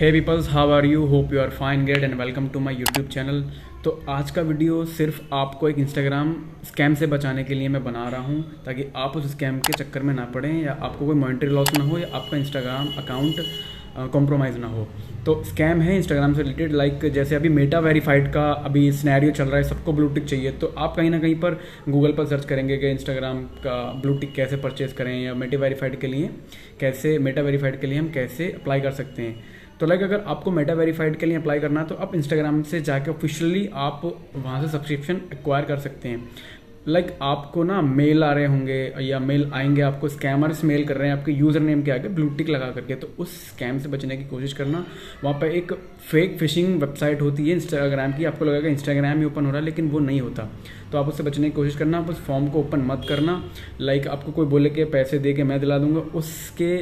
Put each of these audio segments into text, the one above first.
Hey peoples how are you hope you are fine get and welcome to my YouTube channel तो आज का video सिर्फ़ आपको एक इंस्टाग्राम स्कैम से बचाने के लिए मैं बना रहा हूँ, ताकि आप उस स्कैम के चक्कर में ना पड़ें, या आपको कोई मॉनिटरी लॉस ना हो, या आपका इंस्टाग्राम अकाउंट कॉम्प्रोमाइज़ ना हो। तो स्कैम है इंस्टाग्राम से रिलेटेड लाइक जैसे अभी मेटा वेरीफाइड का अभी स्नैरियो चल रहा है, सबको ब्लू टिक चाहिए। तो आप कहीं ना कहीं पर गूगल पर सर्च करेंगे कि इंस्टाग्राम का ब्लू टिक कैसे परचेज करें, या मेटा वेरीफाइड के लिए, कैसे मेटा वेरीफाइड के लिए हम कैसे अप्लाई कर सकते हैं। तो लाइक अगर आपको मेटा वेरीफाइड के लिए अप्लाई करना है तो आप इंस्टाग्राम से जाके ऑफिशियली आप वहाँ से सब्सक्रिप्शन एक्वायर कर सकते हैं। लाइक like, आपको ना मेल आ रहे होंगे या मेल आएँगे आपको स्कैमर्स मेल कर रहे हैं आपके यूज़र नेम के आगे ब्लू टिक लगा करके तो उस स्कैम से बचने की कोशिश करना। वहाँ पर एक फेक फिशिंग वेबसाइट होती है इंस्टाग्राम की आपको लगेगा इंस्टाग्राम ही ओपन हो रहा है लेकिन वो नहीं होता। तो आप उससे बचने की कोशिश करना आप उस फॉर्म को ओपन मत करना। लाइक like, आपको कोई बोले कि पैसे दे के मैं दिला दूँगा उसके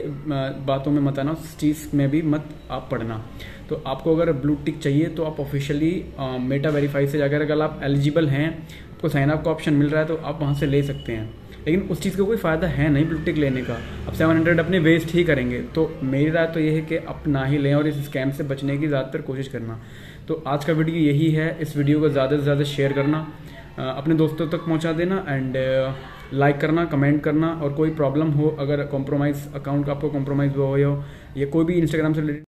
बातों में मत आना उस चीज़ में भी मत आप पढ़ना। तो आपको अगर ब्लू टिक चाहिए तो आप ऑफिशियली मेटा वेरीफाई से जाकर अगर आप एलिजिबल हैं आपको साइन अप का ऑप्शन मिल रहा है तो आप वहाँ से ले सकते हैं। लेकिन उस चीज़ का कोई फ़ायदा है नहीं ब्लूटिक लेने का। अब सेवन हंड्रेड अपने वेस्ट ही करेंगे। तो मेरी राय तो ये है कि अपना ही लें और इस स्कैम से बचने की ज़्यादातर कोशिश करना। तो आज का वीडियो यही है। इस वीडियो को ज़्यादा से ज़्यादा शेयर करना अपने दोस्तों तक पहुँचा देना एंड लाइक करना कमेंट करना। और कोई प्रॉब्लम हो, अगर कॉम्प्रोमाइज़ अकाउंट का आपको कॉम्प्रोमाइज़ हुआ हो या कोई भी इंस्टाग्राम से रिलेटेड